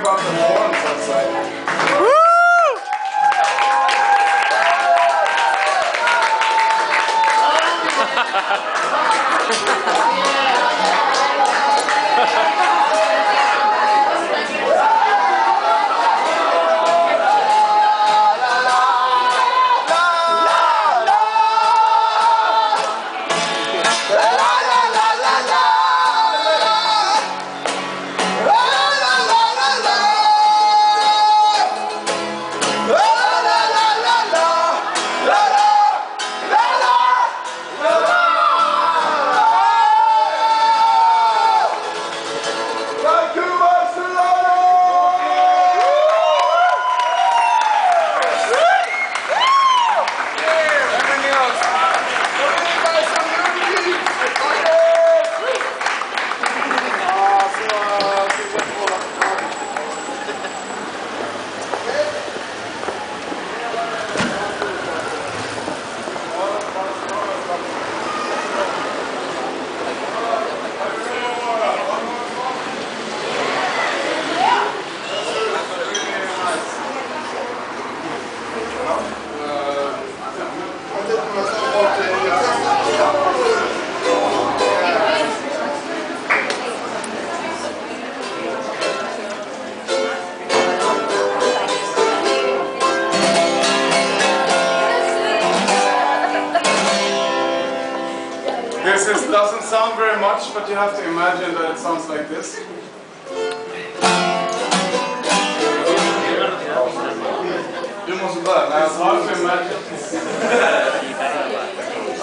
about the forums outside. Doesn't sound very much, but you have to imagine that it sounds like this. Du måste börja. Nej, it's hard to imagine.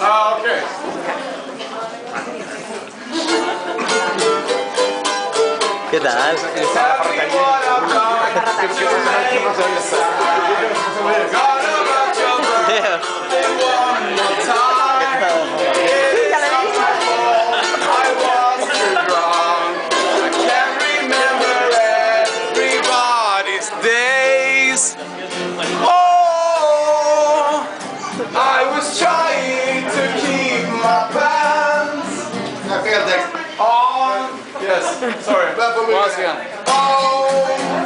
ah, okay. ¿Qué tal? Oh, Quase ano.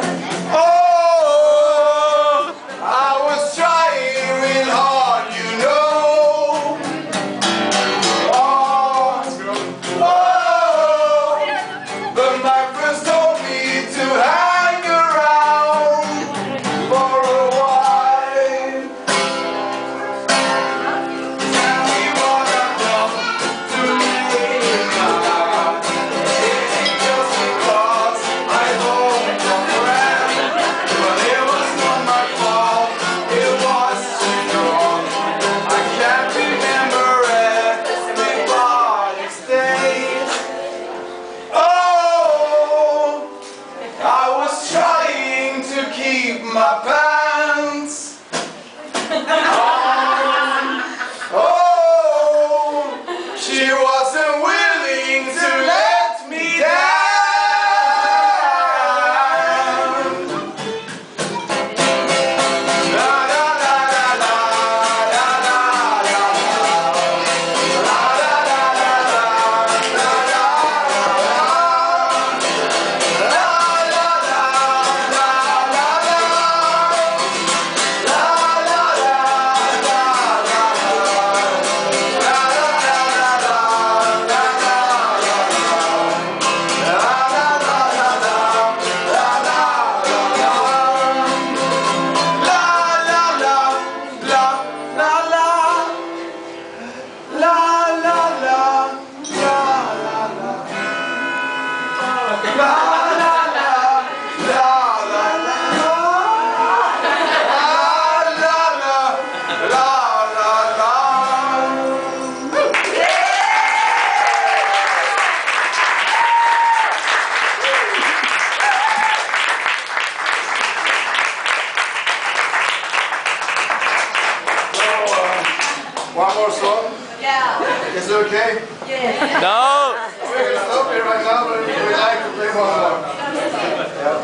No! We're gonna stop here right now, but we'd like to play one more.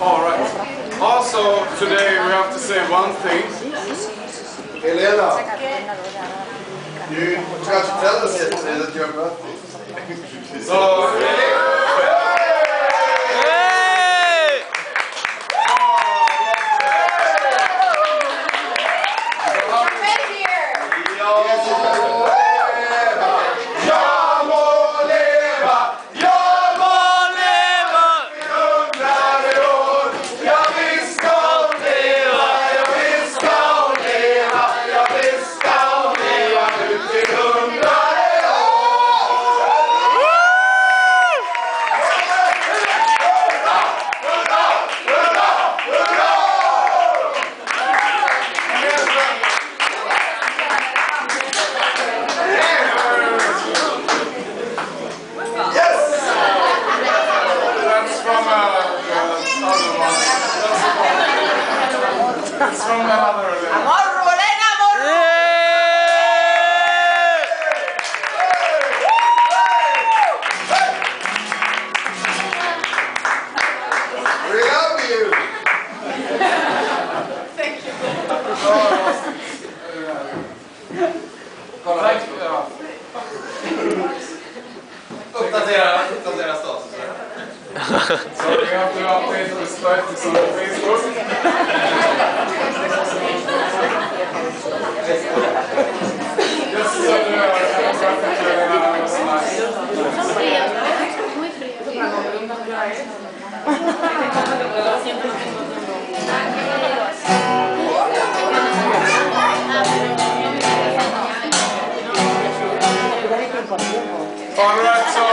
All right. Also, today we have to say one thing. Helena, you forgot to tell us yesterday that you're birthday. So, Tazeira, Tazeira só. Só pegar pela frente do Spike, só no pescoço. Eu sou All right, so